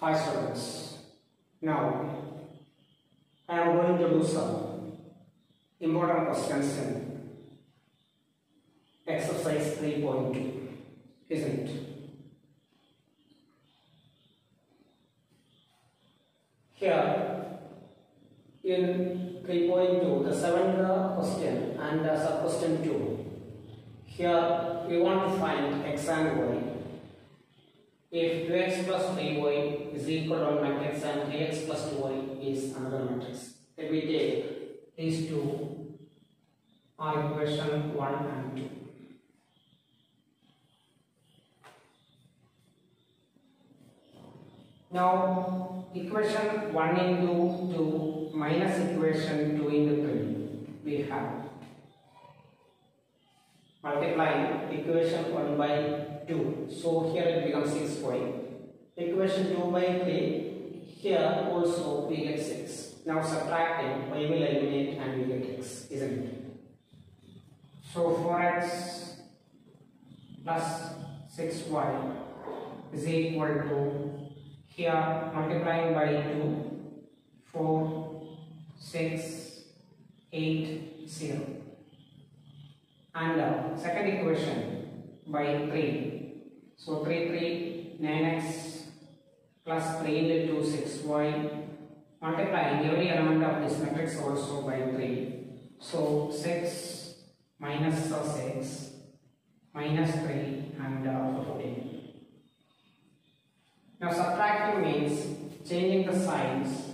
Hi students. Now I am going to do some important questions in exercise 3.2, isn't it? Here in 3.2, the seventh question and the sub question 2. Here we want to find x and y if 2x plus 3y is equal to one matrix and 3x plus 2y is another matrix, then we take these two are equation 1 and 2. Now, equation 1 into 2 minus equation 2 into 3, we have multiplying equation 1 by 2. So here it becomes 6y. Equation 2 by 3, here also we get 6. Now subtracting, y will eliminate and we get x, isn't it? So 4x plus 6y is equal to here multiplying by 2, 4, 6, 8, 0 and uh, second equation by 3 so 3 3 9x plus 3 into 2 6y multiplying every element of this matrix also by 3 so 6 uh, 6 minus 3 and uh, 15 now subtracting means changing the signs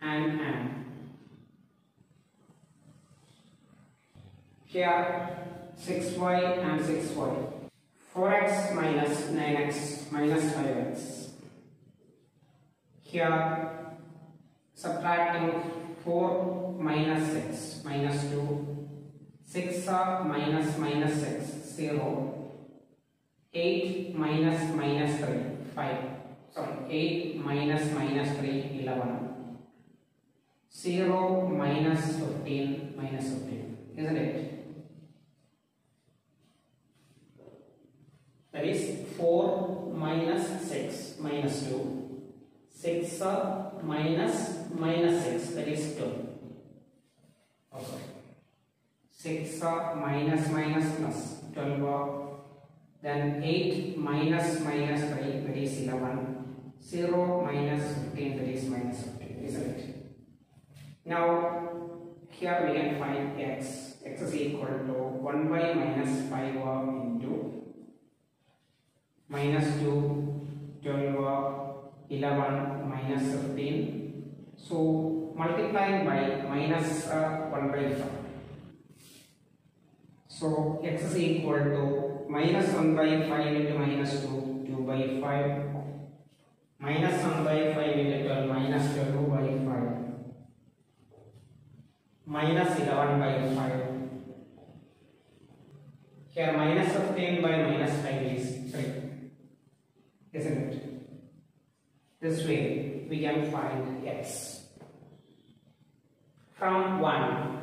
and and. Here 6y and 6y. 4x minus 9x minus 5x. Here subtracting 4 minus 6 minus 2. 6 are minus minus 6 0. 8 minus minus 3 5. Sorry 8 minus minus 3 11. 0 minus 15 minus 15. Isn't it? That is 4 minus 6 minus 2 6 uh, minus minus 6 that is 2 oh sorry. 6 uh, minus minus plus 12 uh, then 8 minus minus 3 that is 11 0 minus 15 that is minus 15 isn't it? Now here we can find x. X is equal to 1 by minus 5 into minus 2, 12, 11, minus 15. So, multiplying by minus uh, 1 by 5. So, x is equal to minus 1 by 5 into minus 2, 2 by 5. Minus 1 by 5 into 12, minus 12 by 5. Minus 11 by 5. Here minus 15 by minus 5 is 3 isn't it? This way we can find x. From 1,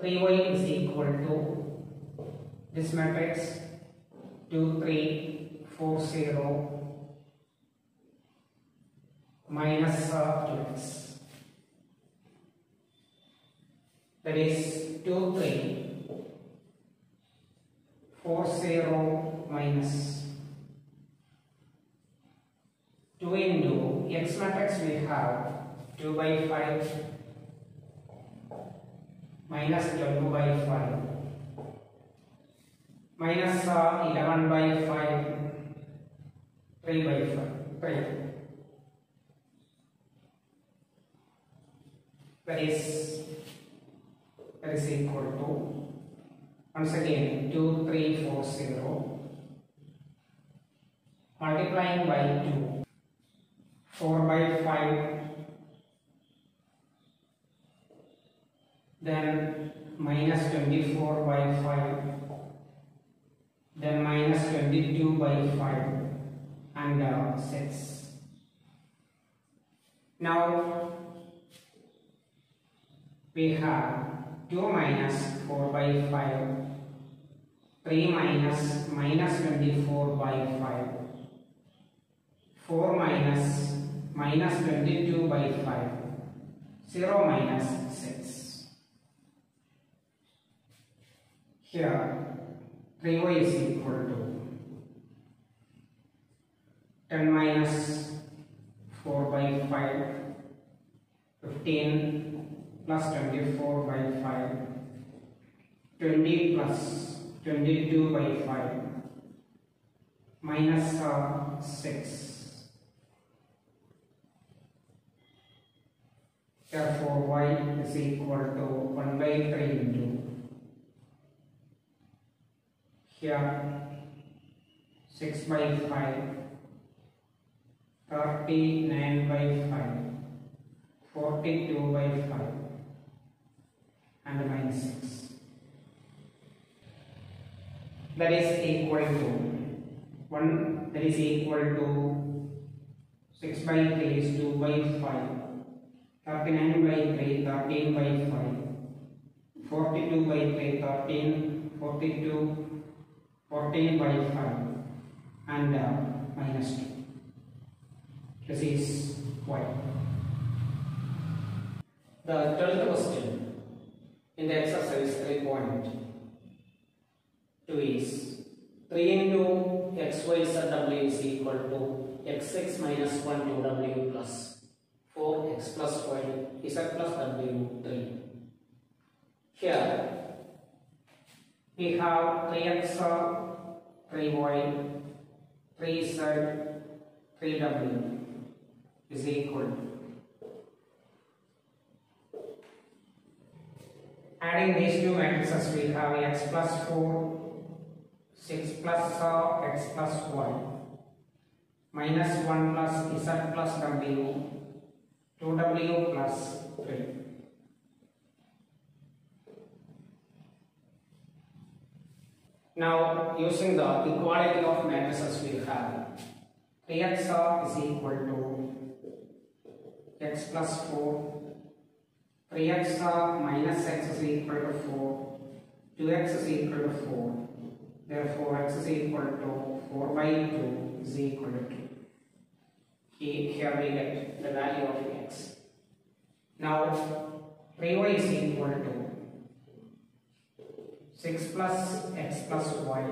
3y is equal to this matrix 2, 3, 4, 0 minus uh, 2x. That is 2, 3 4 0 minus 2 into x matrix we have 2 by 5 minus 12 by 5 minus uh, 11 by 5 3 by 5 3 that is that is equal to once again 2 3 4 0 multiplying by 2 4 by 5 then minus 24 by 5 then minus 22 by 5 and uh, 6 now we have 2 minus 4 by 5 3 minus minus 24 by 5 4 minus minus 22 by 5 0 minus 6 here 3y is equal to 10 minus 4 by 5 15 plus 24 by 5 20 plus 22 by 5 minus uh, 6 therefore y is equal to 1 by 3 into. Here 6 by 5 39 by 5 42 by 5 and minus 6 that is equal to 1 that is equal to 6 by 3 is 2 by 5 39 by 3 13 by 5 42 by 3 13 42 14 by 5 and uh, minus 2 this is y the 12th question. In the exercise 3.2 is 3 into xyzw is equal to x6 minus 1 2w plus 4x plus y z plus w 3. Here we have 3x, 3y, 3z, 3w is equal to Adding these two matrices, we have x plus 4, 6 plus uh, x plus y, minus 1 plus z plus w, 2w plus 3. Now, using the equality of matrices we have, 3x is equal to x plus 4 3x minus x is equal to 4, 2x is equal to 4. Therefore, x is equal to 4 by 2 is equal to 2. Here we get the value of x. Now, 3y is equal to 6 plus x plus y.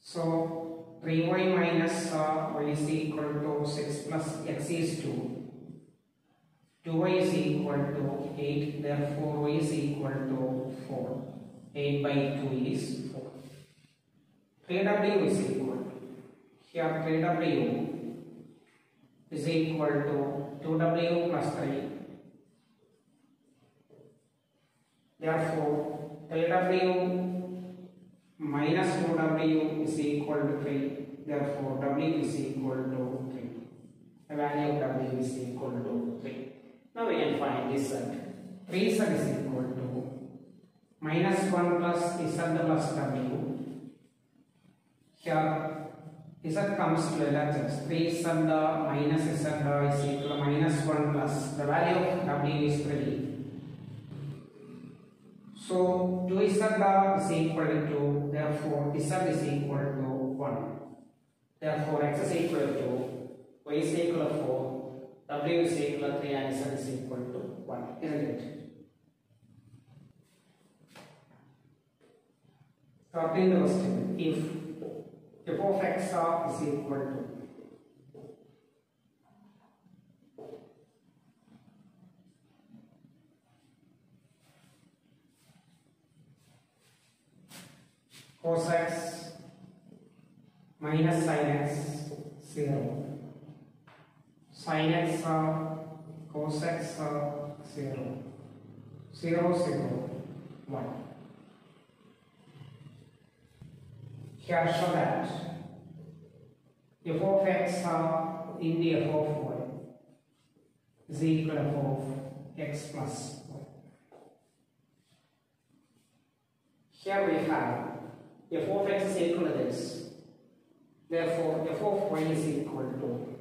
So, 3y minus uh, y is equal to 6 plus x is 2. 2y is equal to 8, therefore y is equal to 4. 8 by 2 is 4. 3w is equal here 3w is equal to 2w plus 3. Therefore, 3w minus 2w is equal to 3. Therefore, w is equal to 3. The value of w is equal to 3. Now we can find this z. 3 z is equal to minus 1 plus z plus w. Here z comes to LHS. 3 z minus z is equal to minus 1 plus the value of w is 3. So 2 z is equal to 2, therefore z is equal to 1. Therefore x is equal to y is equal to 4, w is equal to 3 and z is equal to 1, isn't it? Thirteenth question, if f of x is equal to cos x minus sin x 0 sin x uh, cos x uh, 0 0 0 1 here show that f of x uh, in the f of y is equal to f of x plus y here we have f of x is equal to this. Therefore f of y is equal to.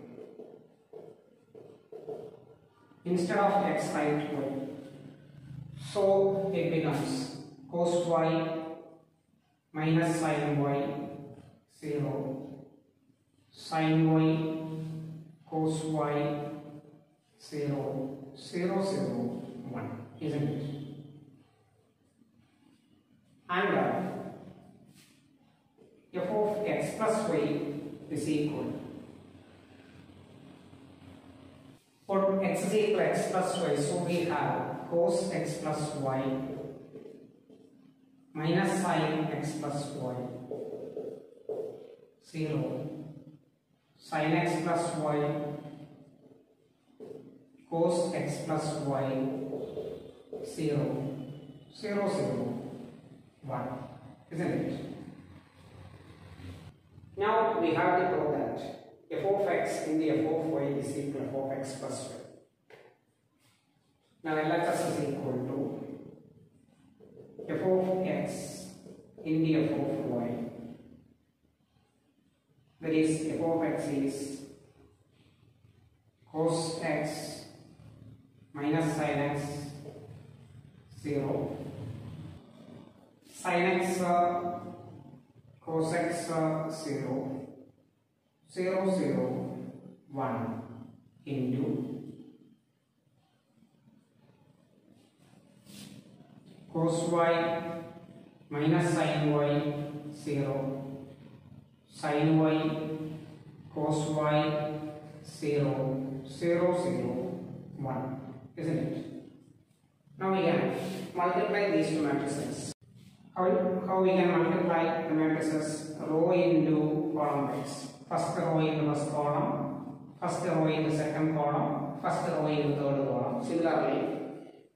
Instead of x write y so it becomes cos y minus sin y 0 sin y cos y 0 0 0 1 isn't it and f of x plus y is equal. For x is equal to x plus y so we have cos x plus y minus sin x plus y. 0 sin x plus y. Cos x plus y. 0 0 0 1 isn't it? Now we have to prove that f of x in the f of y is equal to f of x plus y. Now LHS is equal to f of x in the f of y. That is f of x is cos x minus sin x 0 sin x uh, cos x uh, 0 0 0 1 into cos y minus sin y 0 sin y cos y 0 0 0 1 isn't it now we can multiply these two matrices. How, how we can multiply the matrices row into column wise first row into first column first row into second column first row into third column. Similarly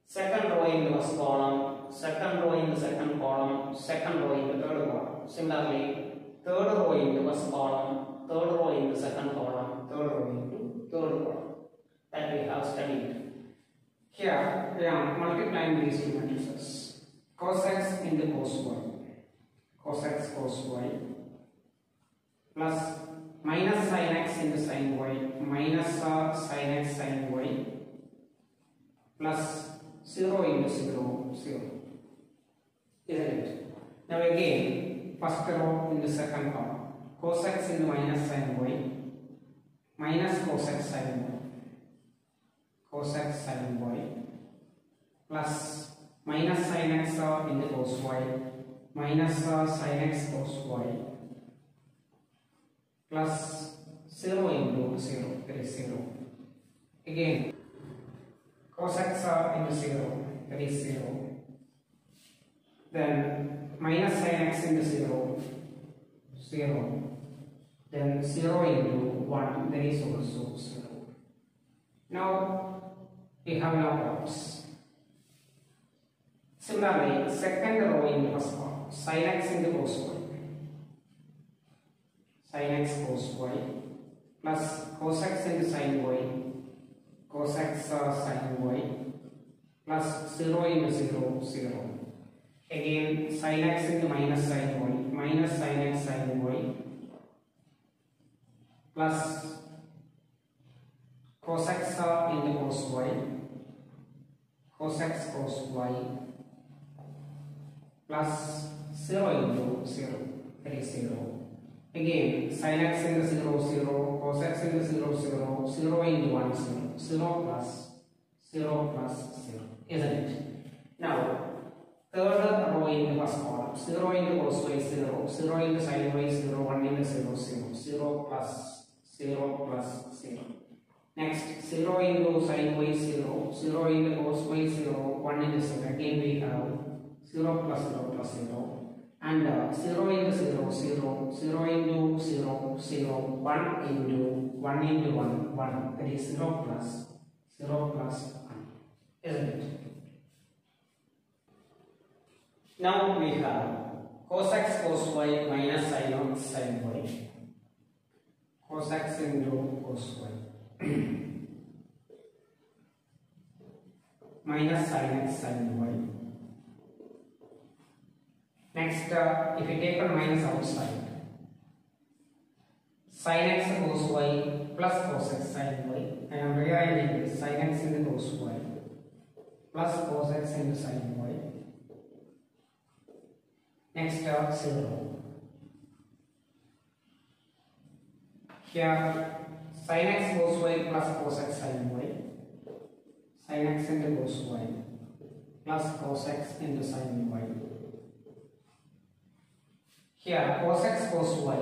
second row into first column second row into second column second row into third column. Similarly third row into first column third row into second column third row into third column. That we have studied. Here we are multiplying these two matrices. Cos x into cos y. Cos x cos y. Plus minus sin x into sin y. Minus uh, sin x sin y. Plus 0 into 0 0 isn't it? Now again first row in the second column cos x into minus sin y minus cos x sin y. Cos x sin y plus minus sin x into cos y minus sin x cos y plus 0 into 0 that is 0 again cos x into 0 that is 0 then minus sin x into 0 0 then 0 into 1 that is also 0 now we have now terms similarly second row in the first column sin x into cos y. Sin x cos y plus cos x into sin y cos x uh, sin y plus 0 into 0 0 again sin x into minus sin y. Minus sin x sin y. Plus cos x into cos y. Cos x cos y. Plus 0 into 0 that is 0 again sin x into 0 0 cos x into 0 0 0 into 1 0 0 plus 0 plus 0 isn't it? Now third row in the first column 0 into cos y 0 0 into sin y 0 1 into 0 0 0 plus 0 plus 0 next 0 into sin y 0 0 into cos y 0 1 into 0 again we have 0 plus 0 plus 0 and uh, 0 into 0 0 0 into 0 0 1 into 1 into 1 1 that is 0 plus 0 plus 1 isn't it now we have cos x cos y minus sin x sin y. Cos x into cos y. Minus sin x sin y. Next uh, if you take a minus outside sin x cos y plus cos x sin y I am rearranging this. Sin x into cos y plus cos x into sin y Next uh, 0. Here sin x cos y plus cos x sin y. Sin x into cos y plus cos x into sin y. Here cos x cos y.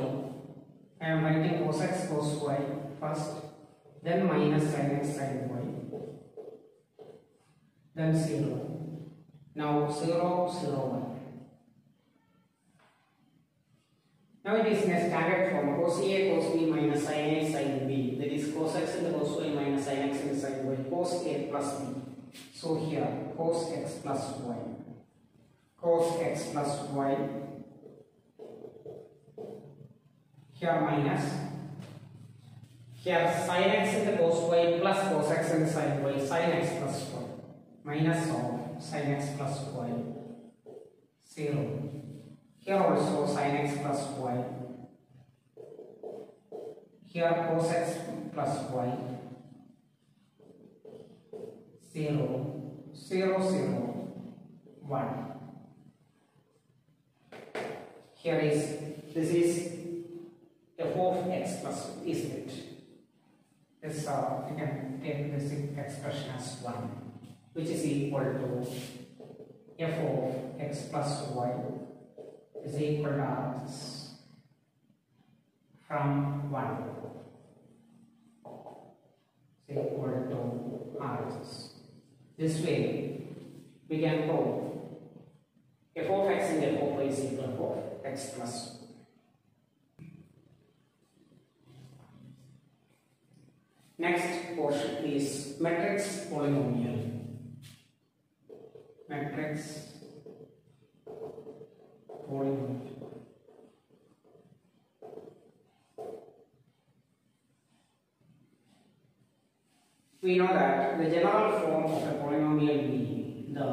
I am writing cos x cos y first, then minus sin x sin y, then 0. Now 0, 0, 1. Now it is in a standard form cos A cos B minus sin A sin B. That is cos x into cos y minus sin x into sin y. Cos A plus B. So here cos x plus y. Cos x plus y. Here minus. Here sin x into cos y plus cos x into sin y. Sin x plus y. Minus of sin x plus y. 0. Here also sin x plus y. Here cos x plus y. 0, 0, 0, 1. Here is, this is f of x plus, isn't it? This, uh, you can take this expression as 1, which is equal to f of x plus y is equal to this from 1 is equal to RHS. This way we can prove f of x and f of y is equal to x plus 1. Next portion is matrix polynomial. Matrix polynomial. We know that the general form of a polynomial be the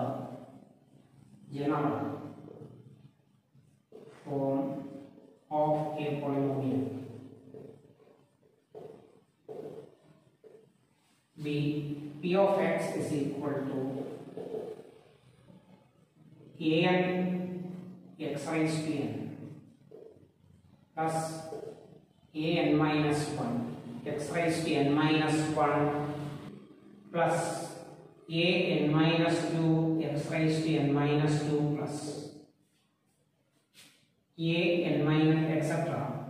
general form of a polynomial be p of x is equal to a n to n plus a n minus 1 x raised to n minus 1 plus a n minus 2 x raised to n minus 2 plus a n minus etc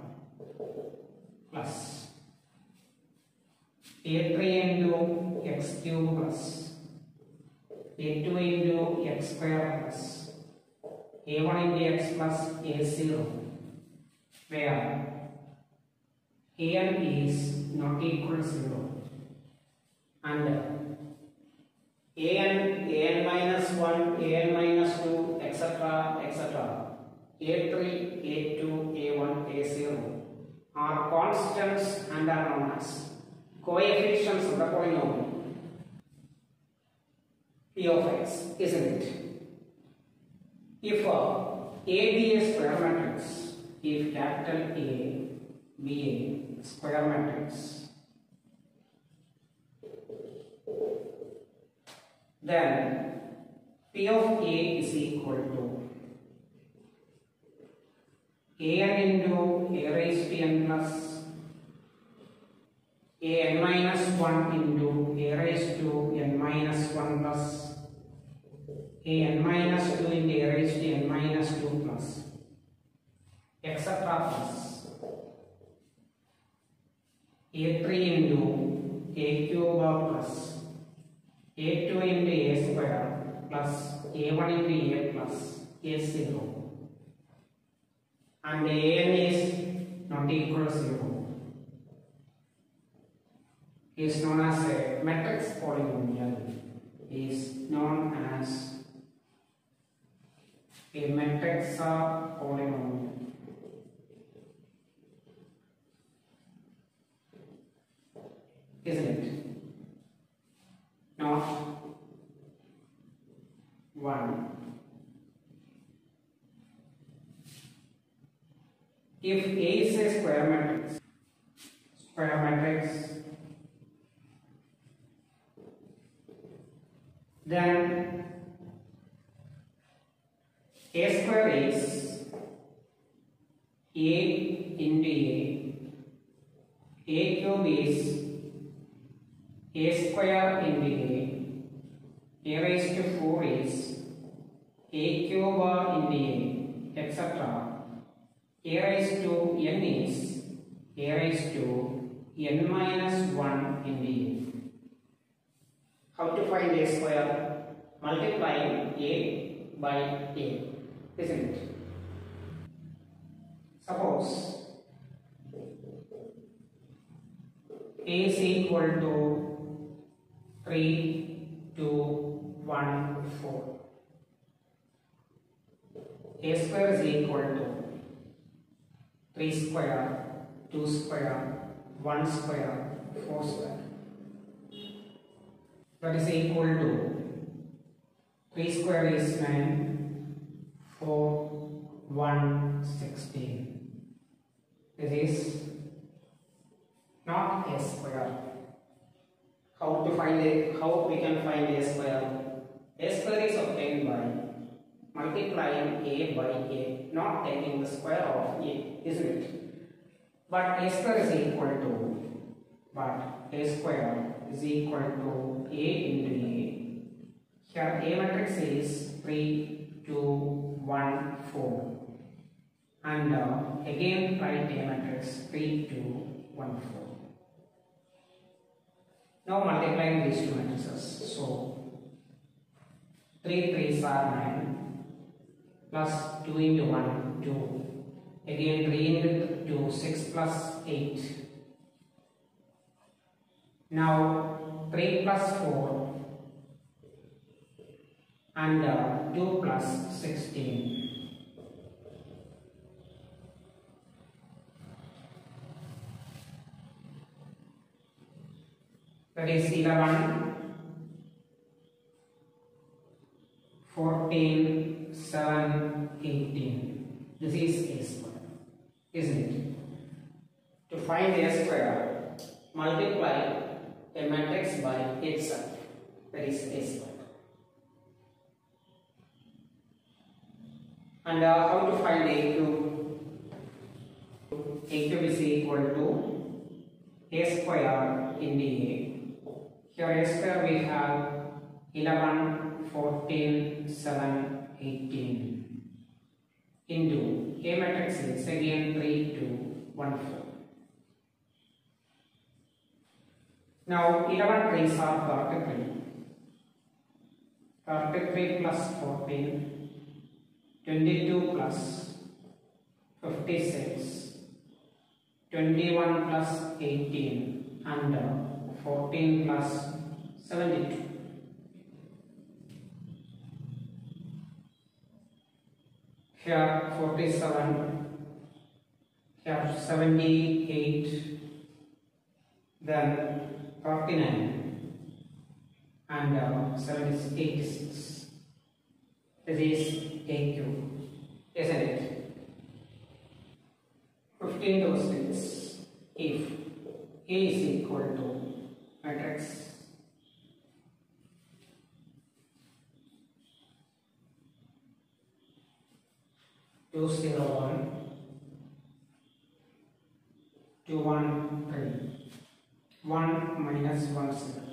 plus a3 into x cube plus a2 into x square plus a1 into x plus a0 where? An is not equal to 0 and an an minus 1 an minus 2 etc etc a3 a2 a1 a0 are constants and are known as coefficients of the polynomial. P of x isn't it if uh, a square matrix if capital a be a square matrix. Then P of A is equal to an into a raised to n plus a n minus 1 into a raised to n minus 1 plus a n minus 2 into a raised to n minus 2 plus. Etc plus a3 into a cube plus a2 into a square plus a1 into a plus a0 and an is not equal to 0 is known as a matrix polynomial. Is known as a matrix of polynomial isn't it not one if A is a square matrix square matrix then A square is a into a. A cube is a square into a. A raised to 4 is a cube into a etc a raised to n is a raised to n minus 1 into a. How to find a square? Multiplying a by a isn't it suppose a is equal to 3 2 1 4 a square is equal to 3 square 2 square 1 square 4 square that is equal to 3 square is 9 4 1 16 this is not a square. How to find it how we can find a square? A square is obtained by multiplying a by a not taking the square of a isn't it? But a square is equal to but a square is equal to a into a. Here a matrix is 3 2 1 4 and uh, again write a matrix 3 2 1 4 now multiplying these two matrices so 3 3 are 9 plus 2 into 1 2 again 3 into 2 6 plus 8 now 3 plus 4 and uh, 2 plus 16 that is 11 14 7 18 this is a square isn't it? To find a square multiply a matrix by itself. That is a square and uh, how to find a cube a cube is equal to a square in the a. Here a square we have 11 14 7 18 into a matrix is again 3 2 1 4 now 11 3s are 33 33 plus 14 22 plus 56 21 plus 18 and uh, 14 plus 72 here 47 here 78 then 49 and uh, 76 this is a cube isn't it 15 those days if a is equal to matrix. Two zero one. Two one three. One minus one zero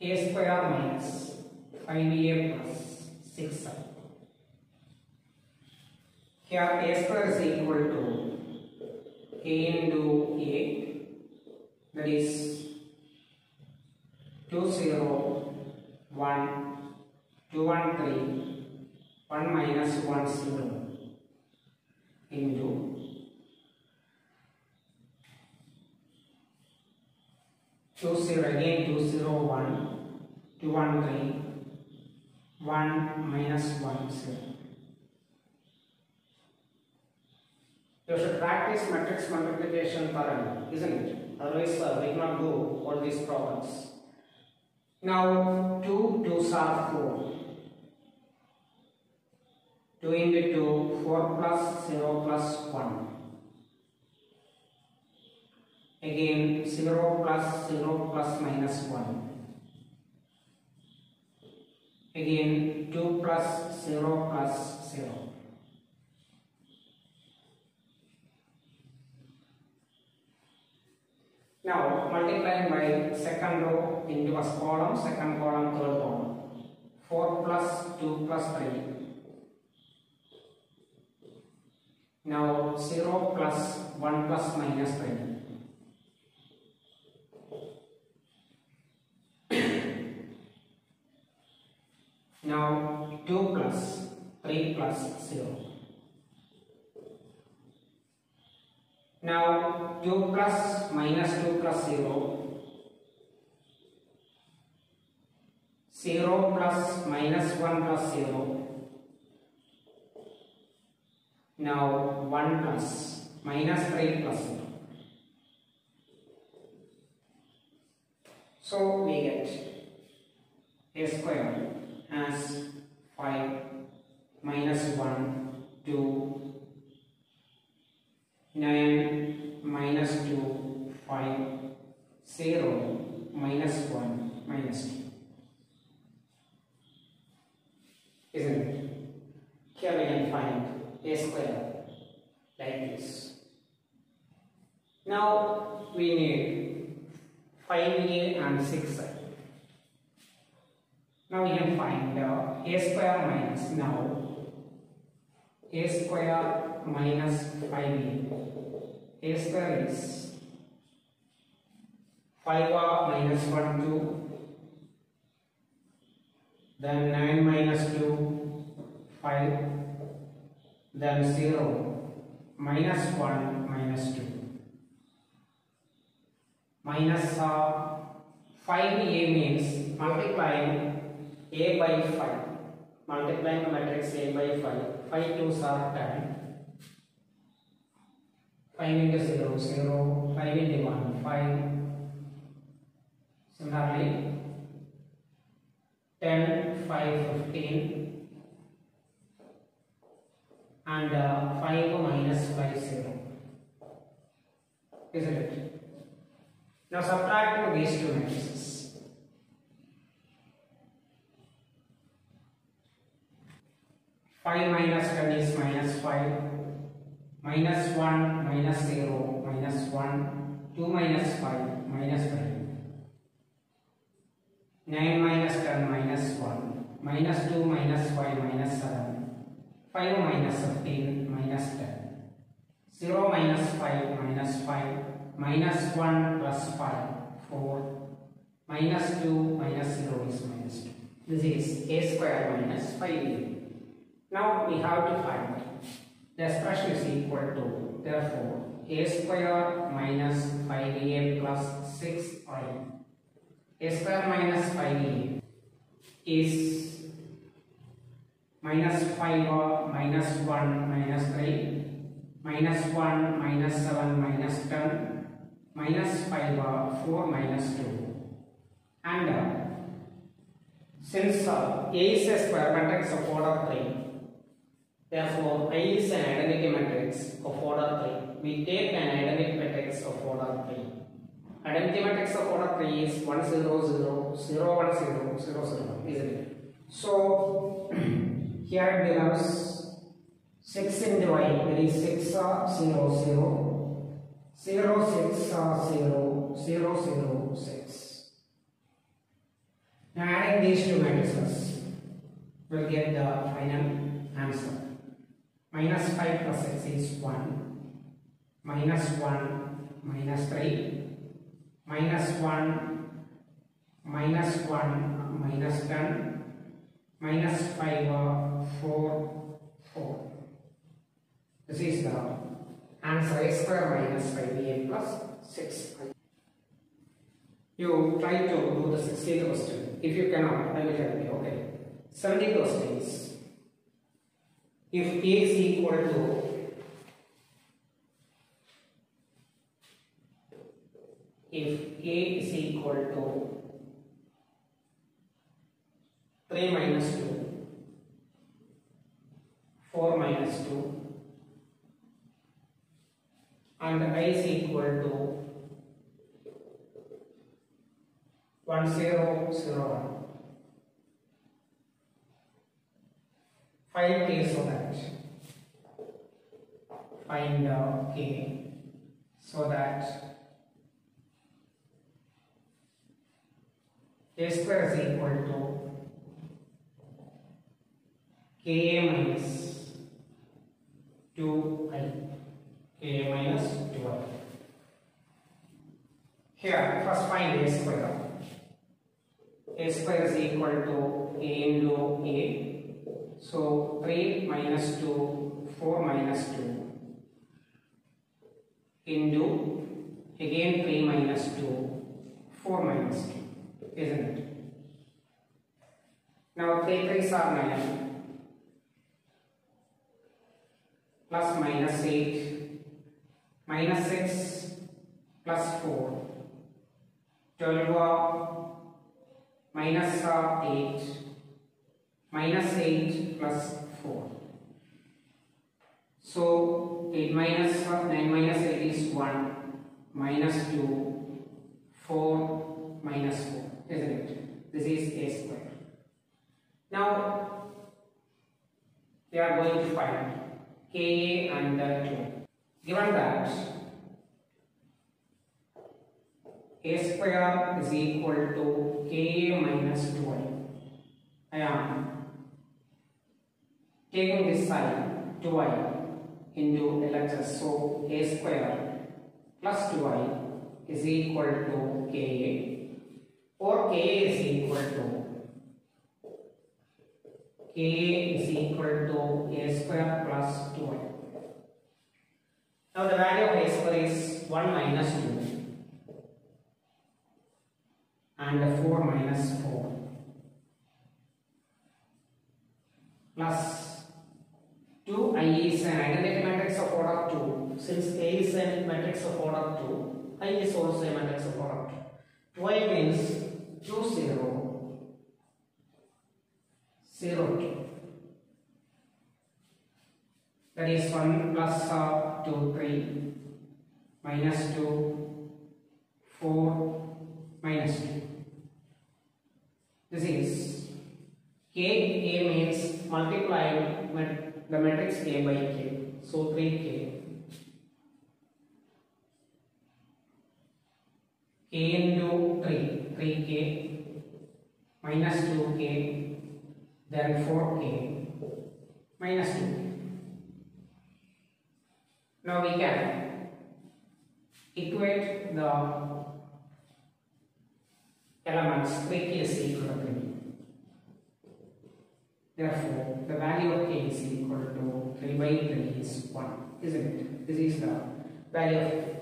find a square minus 5a plus 6i. Here a square is equal to a into a that is 2 0 1 2 1 3 1 minus 1 0 into two zero again two zero one two one three one minus one zero. You should practice matrix multiplication thoroughly, isn't it? Otherwise, uh, we cannot do all these problems. Now, two twos are four. Two into two, four plus zero plus one. Again 0 plus 0 plus minus 1. Again 2 plus 0 plus 0. Now multiplying by second row into first column, second column, third column. 4 plus 2 plus 3. Now 0 plus 1 plus minus 3. Now 2 plus 3 plus 0. Now 2 plus minus 2 plus 0. 0 plus minus 1 plus 0. Now 1 plus minus 3 plus 0. So we get a square as 5 minus 1 2 9 minus 2 5 0 minus 1 minus 2 isn't it? Here we can find a square like this. Now we need 5a and 6a now we can find uh, a square minus now. A square minus 5a. a. Square is 5a minus 1 2 then 9 minus 2 5 then 0 minus 1 minus 2 minus uh, 5a means multiplying a by 5 multiplying the matrix a by 5 5 2s are 10 5 into 0 0 5 into 1 5 similarly 10 5 15 and uh, 5 minus 5 0 isn't it? Now subtract these two matrices Five minus ten is minus five. Minus one minus zero minus one. Two minus five minus five. Nine minus ten minus one. Minus two minus five minus seven. Five minus fifteen minus ten. Zero minus five minus five. Minus one plus five four. Minus two minus zero is minus two. This is a square minus five a. Now we have to find the expression is equal to therefore a square minus 5a plus 6i. a square minus 5a is minus 5 minus 1 minus 3 minus 1 minus 7 minus 10 minus 5 4 minus 2 and uh, since uh, a is a square matrix of order 3 Therefore, I is an identity matrix of order 3. We take an identity matrix of order 3. Identity matrix of order 3 is 1 0 0 0 1 0 0 0 isn't it? So, here it becomes 6 into i, that is 6 uh, 0 0 0 6 uh, 0 0 0 6. Now, adding these two matrices, we'll get the final answer minus 5 plus x is 1 minus 1 minus 3 minus 1 minus 1 minus 10 minus 5 uh, 4 4 this is the answer. A square minus 5a plus 6 you try to do the 16th question. If you cannot i will help you okay? 70 questions if A is equal to if A is equal to 3 minus 2 4 minus 2 and I is equal to 1 0 0 1 find k so that. Find uh, k so that k square is equal to ka minus 2i ka minus 2i here first find a square. A square is equal to a into a so 3 minus 2 4 minus 2 into again 3 minus 2 4 minus 2 isn't it? Now 3 3s are 9 plus minus 8 minus 6 plus 4 12 uh, minus uh, 8 minus 8 plus 4 so 8 minus uh, 9 minus 8 is 1 minus 2 4 minus 4 isn't it? This is a square. Now we are going to find Ka and uh, 2. Given that a square is equal to Ka minus 2i, I am taking this side 2i into LHS. So a square plus 2i is equal to Ka or Ka is equal to Ka is equal to a square plus 2i. Now the value of a square is 1 minus 2 and 4 minus 4 plus 2i is an identity matrix of order 2. Since a is a matrix of order 2, i is also a matrix of order 2. 2i means 2 0 0 2. That is 1 plus uh, 2 3 minus 2 4 minus 2. This is k a means multiplying the matrix k by k. So 3k k into 3 3k minus 2k then 4k minus 2K. now we can equate the elements 3k is equal to 3 therefore the value of k is equal to 3 by 3 is 1 isn't it? This is the value of k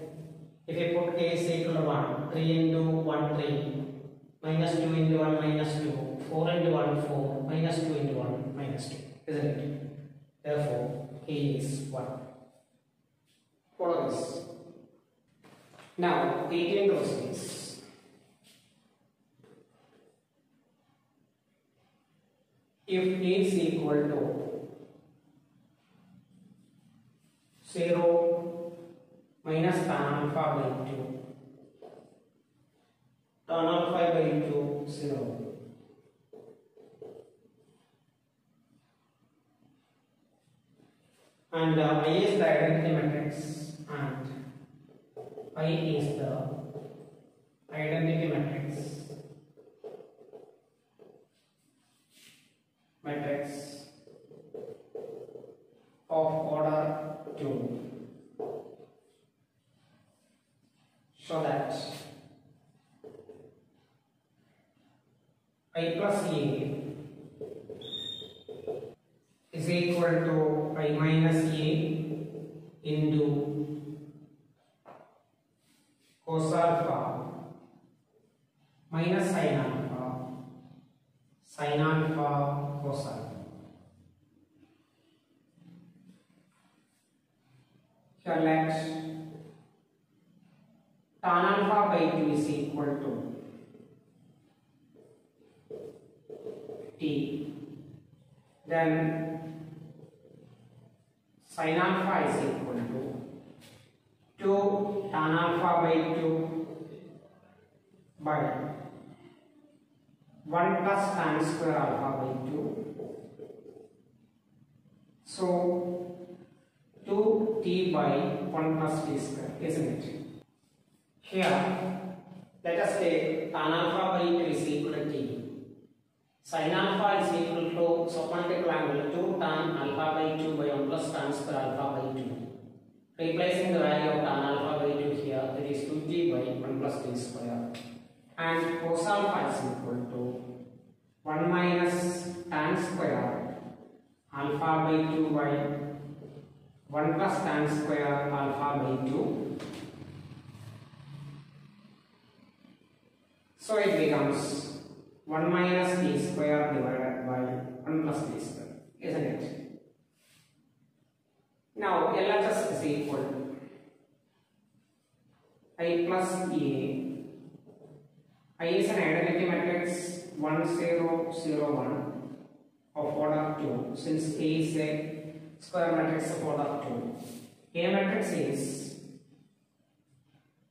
if you put k is equal to 1 3 into 1 3 minus 2 into 1 minus 2 4 into 1 4 minus 2 into 1 minus 2 isn't it? Therefore k is 1 follow this. Now 18 questions if is equal to 0 minus tan alpha by 2 tan alpha by 2 0 and uh, i is the identity matrix and i is the identity alpha by 2 by 1 plus tan square alpha by 2. So it becomes 1 minus t square divided by 1 plus t square, isn't it? Now LHS is equal I plus A. I is an identity matrix 1 0 0 1 of order 2 since A is a square matrix of order 2. A matrix is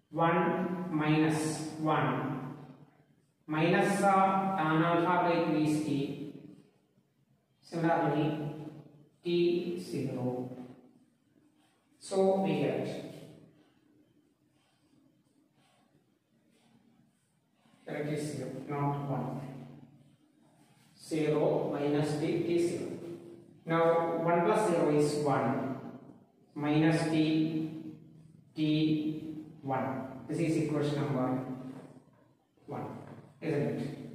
1 minus 1 minus tan alpha by 3 is t. Similarly, t 0. So we get that is 0, not 1. 0 minus t, t 0. Now 1 plus 0 is 1 minus t, t 1. This is equation number 1, isn't it?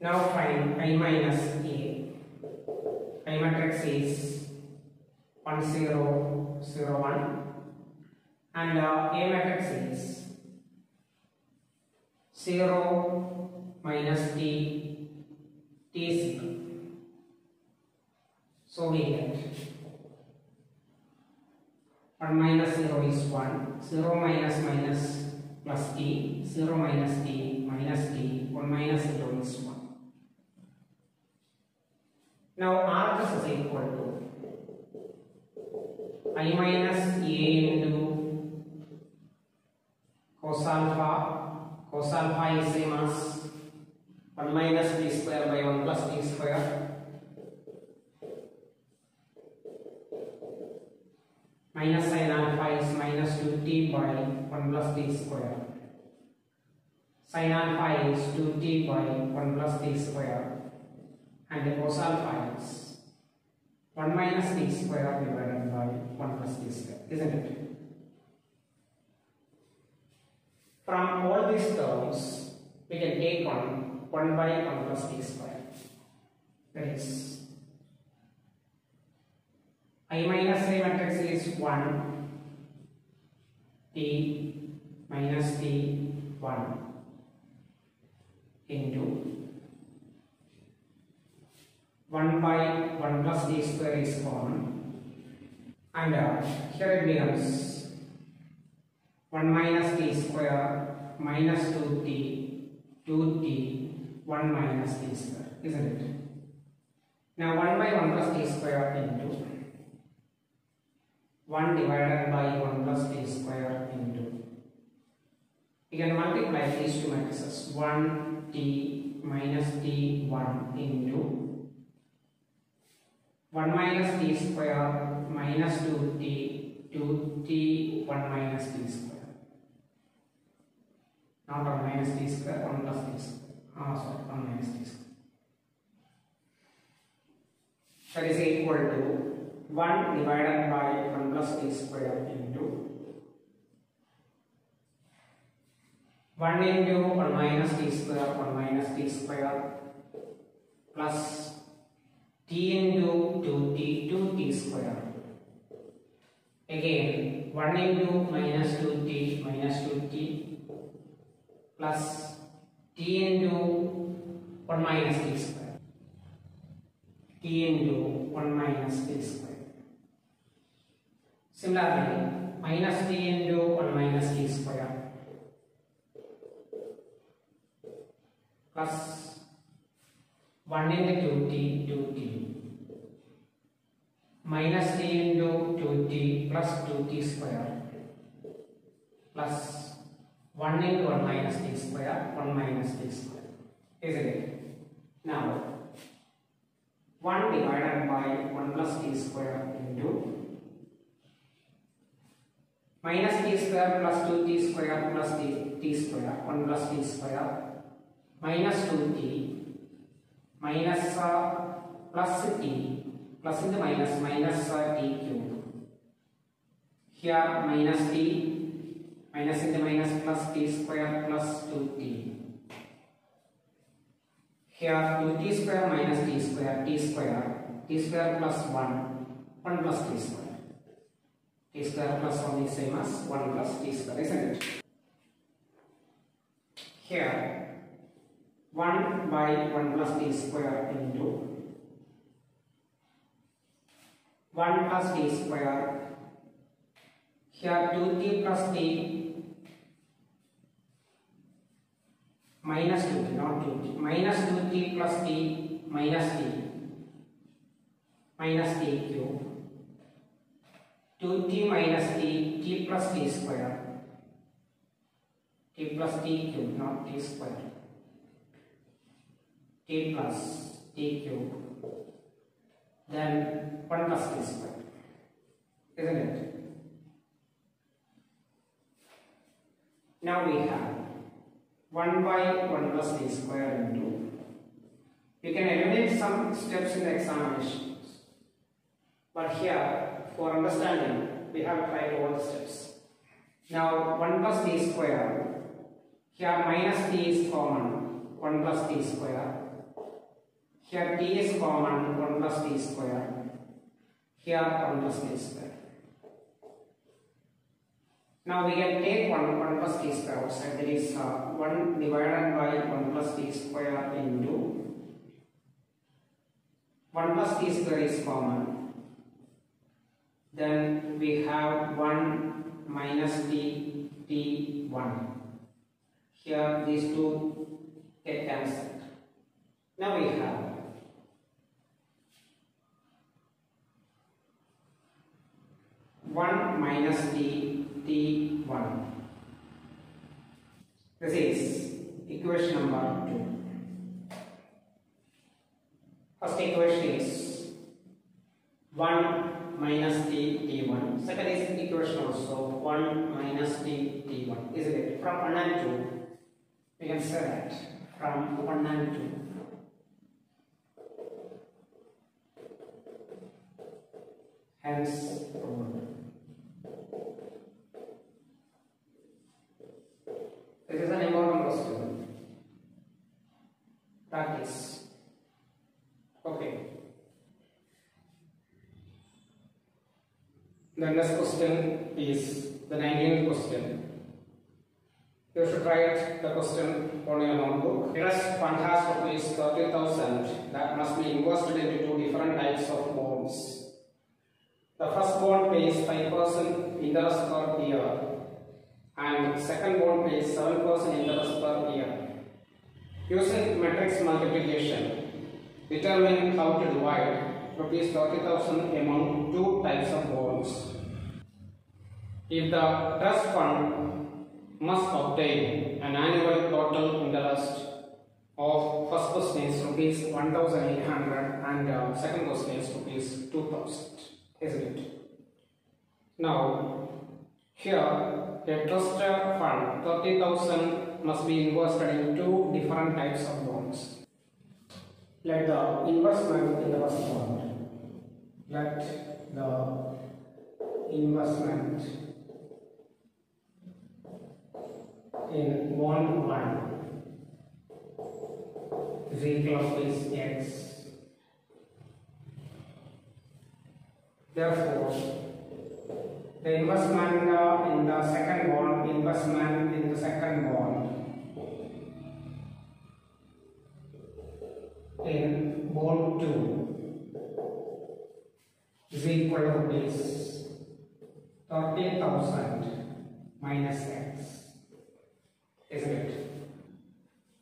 Now find i minus a. I matrix is 1 0 0 1 and uh, a matrix is 0 minus t t 0. So we get 1 minus 0 is 1, 0 minus minus plus t, 0 minus t minus t, 1 minus 0 is 1. Now r this is equal to i minus a into cos alpha, cos alpha is same as 1 minus t square by 1 plus t square minus sin alpha is minus 2t by 1 plus t square. Sin alpha is 2t by 1 plus t square and the cos alpha is 1 minus t square divided by 1 plus t square, isn't it? From all these terms, we can take on 1 by 1 plus t square. That is I minus A matrix is 1 T minus T 1 into 1 by 1 plus T square is common and uh, here it becomes 1 minus T square minus 2T 2T 1 minus T square isn't it? Now 1 by 1 plus T square into 1 divided by 1 plus t square into. You can multiply these two matrices 1 t minus t 1 into 1 minus t square minus 2 t 2 t 1 minus t square. Not 1 minus t square, 1 plus t square. Sorry, 1 minus t square. That is equal to 1 divided by 1 plus t square into 1 into 1 minus t square 1 minus t square plus t into 2t 2t square again 1 into minus 2t minus 2t plus t into 1 minus t square t into 1 minus t square Similarly, minus t into 1 minus t square plus 1 into 2t, 2t minus t into 2t plus 2t square plus 1 into 1 minus t square, 1 minus t square. Isn't it? Now, 1 divided by 1 plus t square into minus t square plus 2t square plus t, t square 1 plus t square minus 2t minus uh, plus t plus into minus minus uh, t cube here minus t minus into minus plus t square plus 2t here 2t square minus t square t square t square plus 1 1 plus t square t square plus 1 is same as 1 plus t square isn't it here 1 by 1 plus t square into 1 plus t square here 2t plus t minus 2t not 2t minus 2t plus t minus t minus t cube. 2t minus t t plus t square. T plus t cube not t square. T plus t cube. Then 1 plus t square. Isn't it? Now we have 1 by 1 plus t square into. You can eliminate some steps in the examinations. But here for understanding we have tried all the steps. Now 1 plus t square. Here minus t is common 1 plus t square. Here t is common 1 plus t square. Here 1 plus t square. Now we can take 1, 1 plus t square outside that is uh, 1 divided by 1 plus t square into 1 plus t square is common. Then we have 1 minus t t 1 here these two get cancelled. Now we have one minus t t one. This is equation number two. First equation is one minus t t one. Second is equation also one minus t t one. Isn't it? From one and two, we can say that from one and two. Hence, This is an important question. Practice. Okay. The next question is the 19th question. You should write the question on your notebook. Trust fund has rupees 30,000 that must be invested into two different types of bonds. The first bond pays 5% interest per year and second bond pays 7% interest per year. Using matrix multiplication, determine how to divide rupees 30,000 among two types of bonds. If the trust fund must obtain an annual total interest of first question is rupees 1800 and uh, second question is rupees 2000 isn't it now here a trust fund 30000 must be invested in two different types of bonds. Let the investment in the first bond. Let the investment in bond 1 is equal to is x. Therefore, the investment in the second bond, investment in the second bond in bond 2 is equal to rupees 30,000 minus x. Isn't it?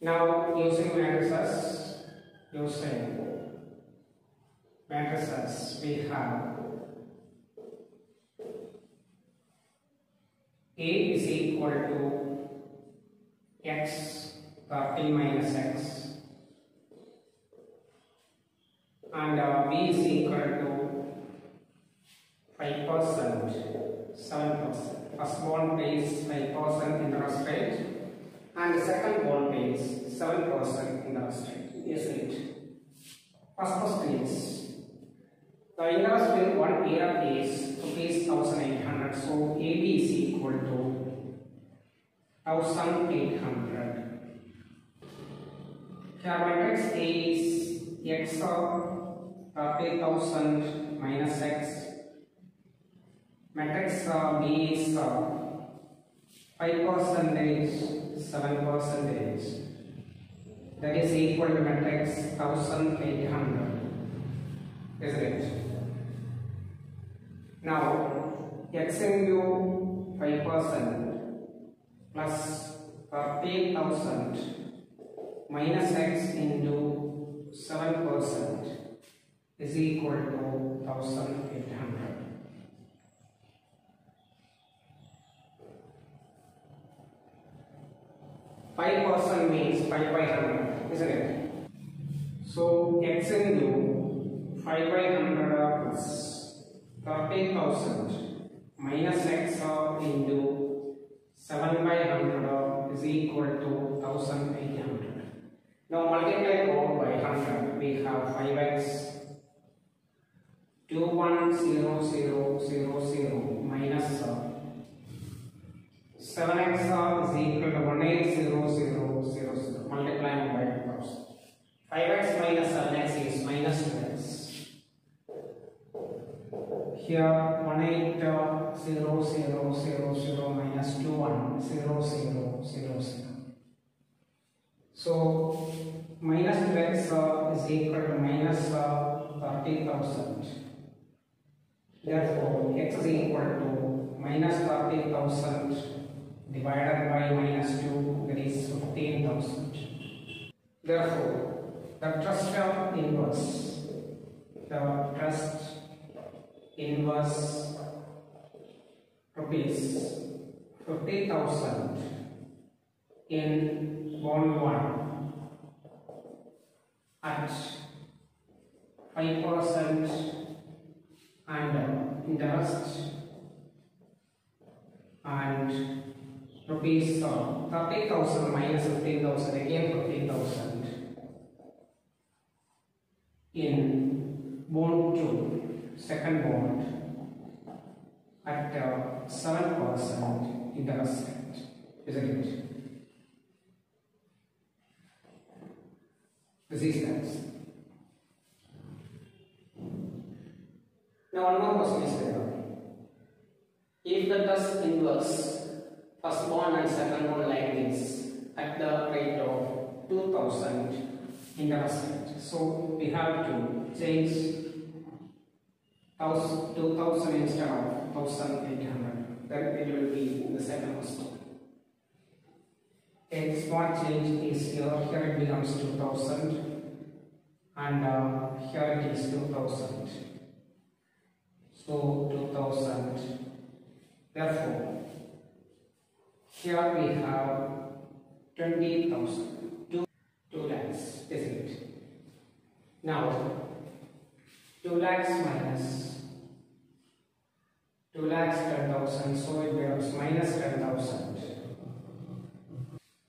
Now using matrices, using matrices, we have A is equal to x 30 minus x and uh, B is equal to 5%, 7%. First bond pays 5% interest rate and the second bond pays 7% interest rate. Isn't it? First question is the interest in one year is rupees 1800 so AB is equal to 1800. Here matrix A is x of 30,000 minus x. Matrix uh, B is uh, 5 percentage, 7 percentage. That is equal to matrix 1800. Isn't it? Now, x into 5 percent plus 30,000 minus x into 7 percent is equal to 1800. Five percent means five by hundred, isn't it? So x into five by hundred plus thirty thousand minus x into seven by hundred is equal to thousand eight hundred. Now multiply both by 100. We have 5x 21000 minus uh, 7x uh, is equal to 180000 multiplying by 1000. 5x minus 7x is minus 2x. Here 180000 minus 210000. So minus 2x uh, is equal to minus uh, 30,000. Therefore, x is equal to minus 30,000 divided by minus 2 that is 15,000. Therefore, the trust of inverse, the trust inverse rupees 50,000 in bond 1 at 5% and interest and rupees uh, 30,000 minus 15,000 again 15,000 in bond 2 second bond at uh, 7% interest rate isn't it? resistance. Now more question is there. If the test inverse first bond and second bond like this at the rate of 2000 interest rate. So we have to change 2000 instead of 1800. Then it will be the second question. A small change is here, here it becomes 2000 and uh, here it is 2000. So 2000. Therefore, here we have 20,000. 2, 2 lakhs, isn't it? Now, 2 lakhs minus 2 lakhs 10,000, so it becomes minus 10,000.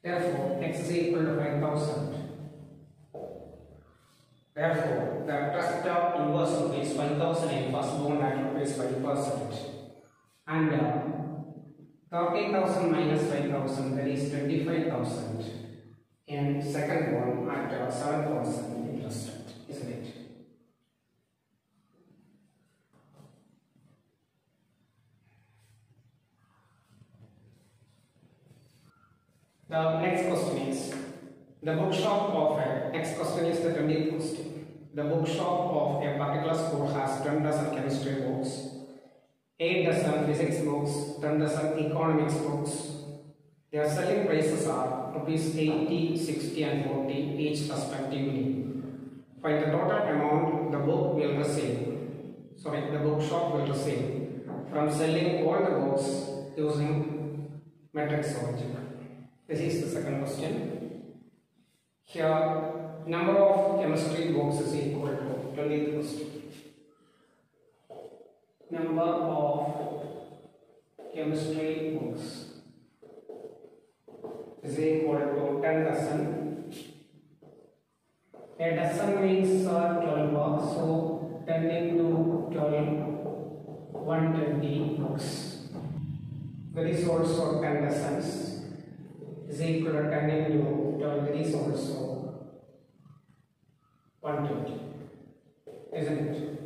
Therefore, x is equal to 5000. Therefore, the trust of inverse rupees 5000 in first bond at rupees 5%. And uh, 30,000 minus 5000 that is 25,000 in second bond at uh, 7% interest rate, isn't it? Um, the next question is the bookshop of uh, a next question is the 20th question. The bookshop of a particular school has 10 dozen chemistry books, 8 dozen physics books, 10 dozen economics books. Their selling prices are rupees 80, 60 and 40 each respectively. Find the total amount the book will receive, sorry, the bookshop will receive from selling all the books using matrix algebra. This is the second question. Here, number of chemistry books is equal to 20th question. Number of chemistry books is equal to 10 dozen. A dozen means uh, 12 books, so 10 into 12, 120 books. That is also 10 dozens is equal to 10 into 12, that is also 120. Isn't it?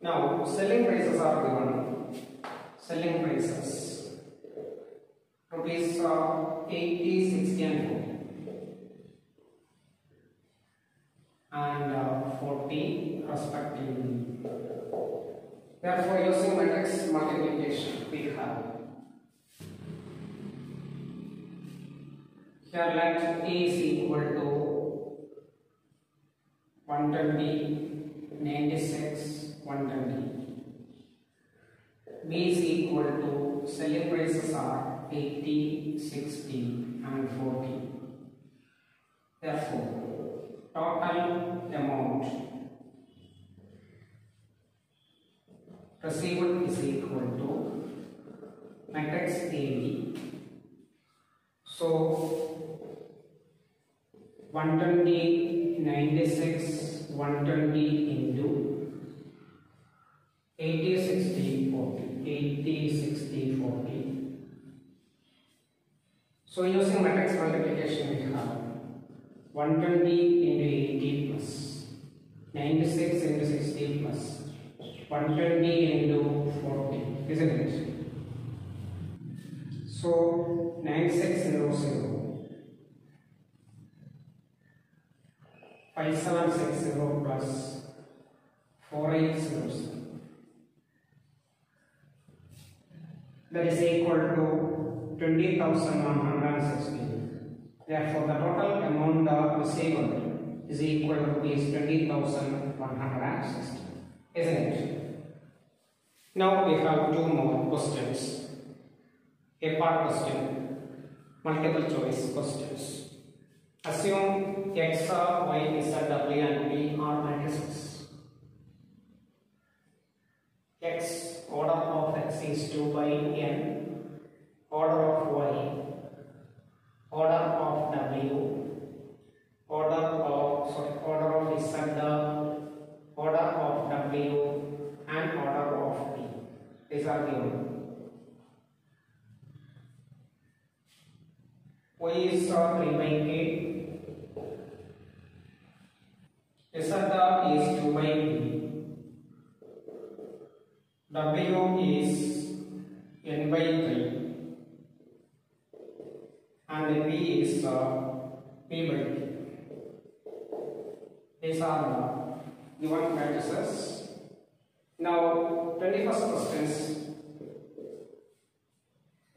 Now, selling prices are given. Selling prices. Rupees uh, 80, 60 and 40. And uh, 40 respectively. Therefore, using matrix multiplication, we have here let A is equal to 120, 96, 120. B is equal to selling prices are 80, 60 and 40. Therefore, total amount received is equal to matrix AB. So, 120, 96, 120 into 80, 60, 40. 80, 60, 40. So, using matrix multiplication, we have 120 into 80 plus 96 into 60 plus 120 into 40, isn't it? So 96 into 0. 5760 plus 4807. That is equal to 20,160. Therefore, the total amount of receivable is equal to rupees 20,160. Isn't it? Now we have two more questions. A part question, multiple choice questions. Assume x, y, z, w and p are matrices. x, order of x is 2 by n, order of y, order of w, order of, sorry, order of z, order of w and order of p. These are given. y is uh, 3 by k z is 2 by p w is n by 3 and p is uh, p by k these are the given matrices now 21st questions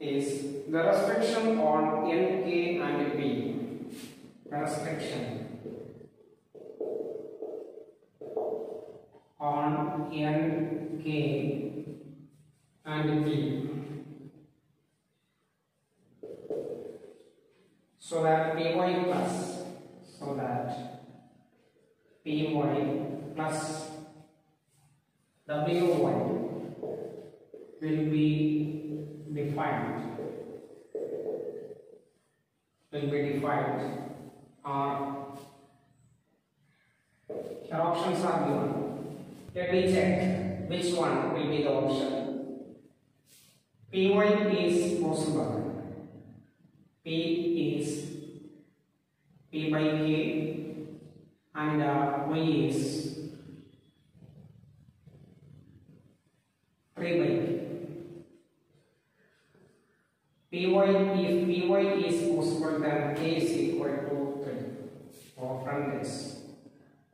is the restriction on n, k and p. Restriction on n, k and p. So that py plus, so that py plus wy will be defined will be defined or options are given. Let me check which one will be the option. Py is possible. P is P by K and uh, Y is 3 by K. Py, if Py is possible, then K is equal to 3. Or from this,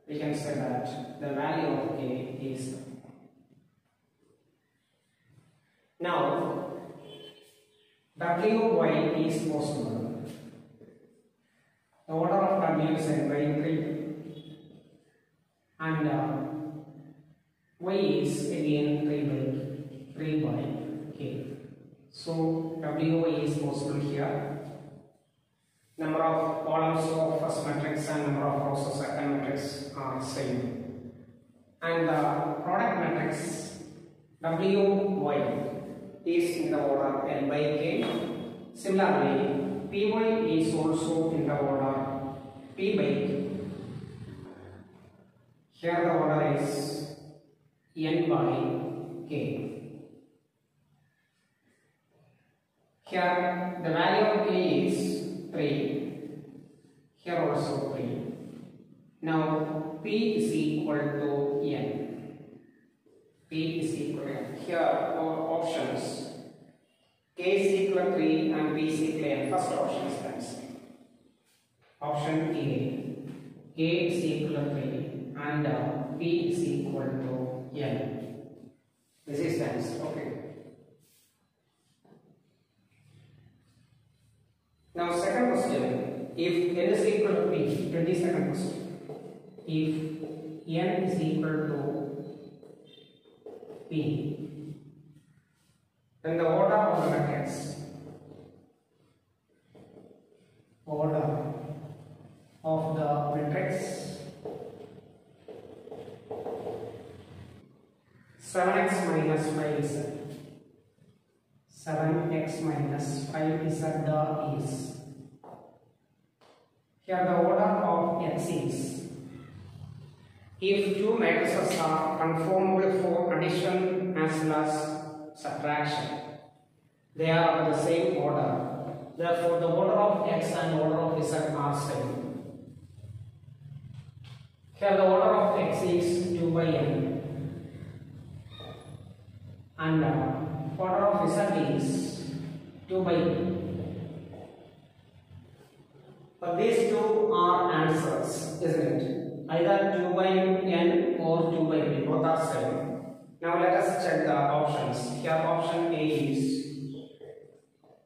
we can say that the value of K is Now, Wy is possible. The order of W is n by 3. And uh, Y is again 3 by 3 by K. So WY is possible here. Number of columns of first matrix and number of rows of second matrix are same. and the product matrix WY is in the order n by k. Similarly, PY is also in the order P by k. Here the order is n by k. Here the value of k is 3. Here also 3. Now p is equal to n. p is equal to n. Here our options k is equal to 3 and p is equal to n. First option cancelled. Option A k is equal to 3 and uh, p is equal to n. This is answer. Okay. Now second question, if n is equal to p, 22nd question. If n is equal to p, then the order of the matrix, order of the matrix 7x minus 5z 7x minus 5z is. Here the order of x is. If two matrices are conformable for addition as well as subtraction they are of the same order. Therefore the order of x and order of z are same. Here the order of x is 2 by n. And uh, order of z is 2 by n. But these two are answers, isn't it? Either 2 by n or 2 by p, both are same. Now let us check the options. Here option A is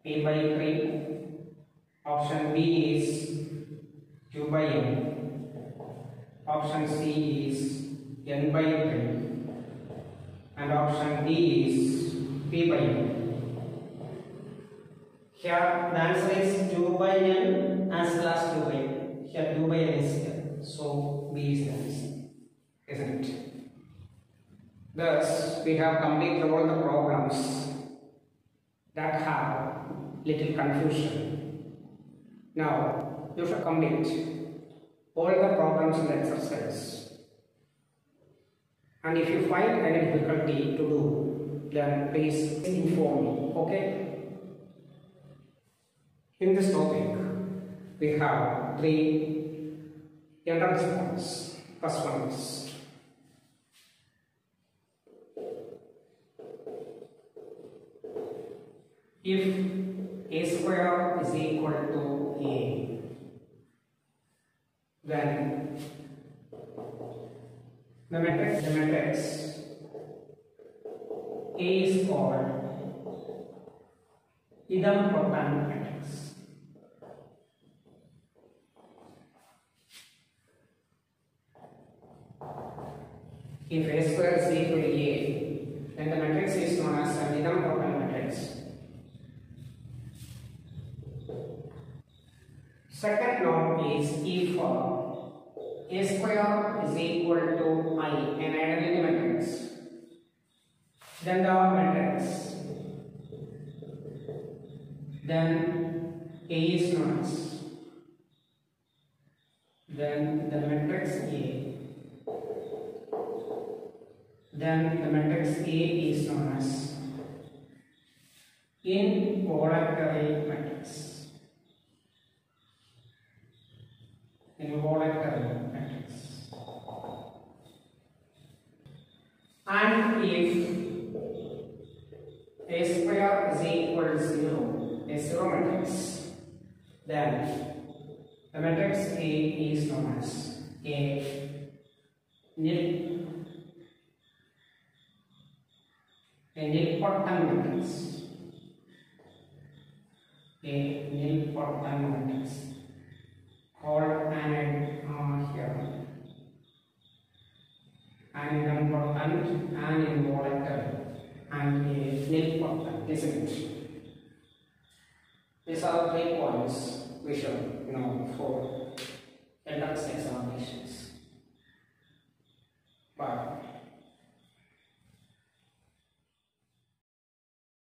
p by 3. Option B is 2 by n. Option C is n by 3 and option D is By N. Here the answer is 2 by N as well as 2 by N. Here 2 by N is here. So B is the answer. Isn't it? Thus, we have completed all the problems that have little confusion. Now, you should complete all the problems in the exercise. And if you find any difficulty to do, then please inform me, okay? In this topic, we have three entrance points. First one is if a square is equal to a, then the matrix, the matrix A is called idempotent matrix. If A square is equal to A, then the matrix is known as an idempotent matrix. Second norm is if a square is equal to i, an identity matrix. Then the matrix, then A is known as, then the matrix A, then the matrix A is known as. Involuntary matrix. involuntary matrix. And if a square is equal to 0, a zero matrix, then the matrix A is known as a nil a nilpotent matrix. A nilpotent matrix called an uh, here. An idempotent and involuntary and a nilpotent, isn't it? These are three points we should know for entrance examination.